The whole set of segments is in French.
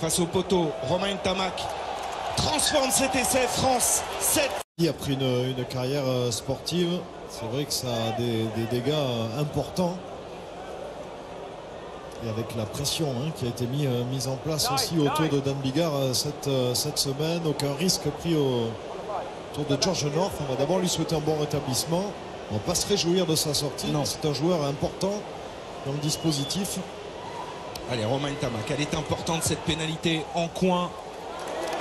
face au poteau. Romain Tamac transforme cet essai. France 7. Après une, une carrière euh, sportive, c'est vrai que ça a des, des dégâts euh, importants. Et avec la pression hein, qui a été mis, euh, mise en place aussi autour de Dan Bigard cette, cette semaine, aucun risque pris au, autour de George North. On va d'abord lui souhaiter un bon rétablissement. On va pas se réjouir de sa sortie. Non. C'est un joueur important dans le dispositif. Allez, Romain Tamac, elle est importante cette pénalité en coin.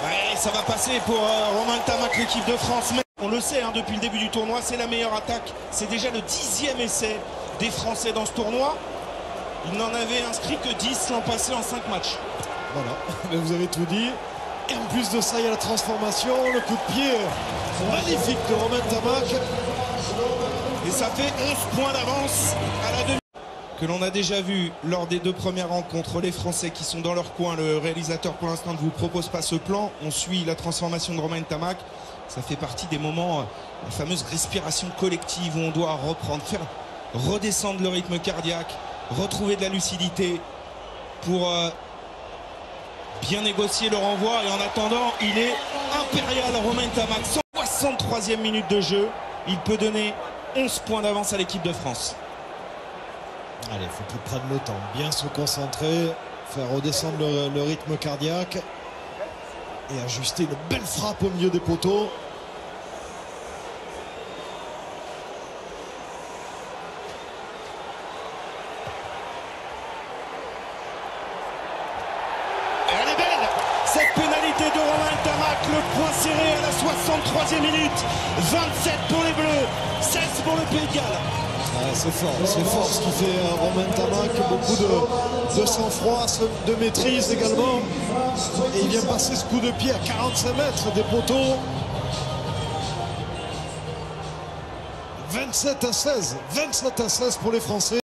Ouais, ça va passer pour euh, Romain Tamac, l'équipe de France. Mais on le sait hein, depuis le début du tournoi, c'est la meilleure attaque. C'est déjà le dixième essai des Français dans ce tournoi. Ils n'en avaient inscrit que 10 l'an passé en 5 matchs. Voilà, Mais vous avez tout dit. Et en plus de ça, il y a la transformation, le coup de pied magnifique de Romain Tamac. Et ça fait 11 points d'avance à la demi. Que l'on a déjà vu lors des deux premières rencontres, les Français qui sont dans leur coin. Le réalisateur pour l'instant ne vous propose pas ce plan. On suit la transformation de Romain Tamac. Ça fait partie des moments, euh, la fameuse respiration collective où on doit reprendre, faire redescendre le rythme cardiaque, retrouver de la lucidité pour euh, bien négocier le renvoi. Et en attendant, il est impérial, Romain Tamac. 63e minute de jeu. Il peut donner 11 points d'avance à l'équipe de France. Allez, il faut qu'il prenne le temps, bien se concentrer, faire redescendre le, le rythme cardiaque et ajuster une belle frappe au milieu des poteaux. Et elle est belle Cette pénalité de Romain Tamac, le point serré à la 63e minute. 27 pour les Bleus, 16 pour le Pays de Galles. Ah, c'est fort, c'est fort ce qui fait euh, Romain Tamac, beaucoup de, de sang-froid, de maîtrise également. Et il vient passer ce coup de pied à 45 mètres des poteaux. 27 à 16, 27 à 16 pour les Français.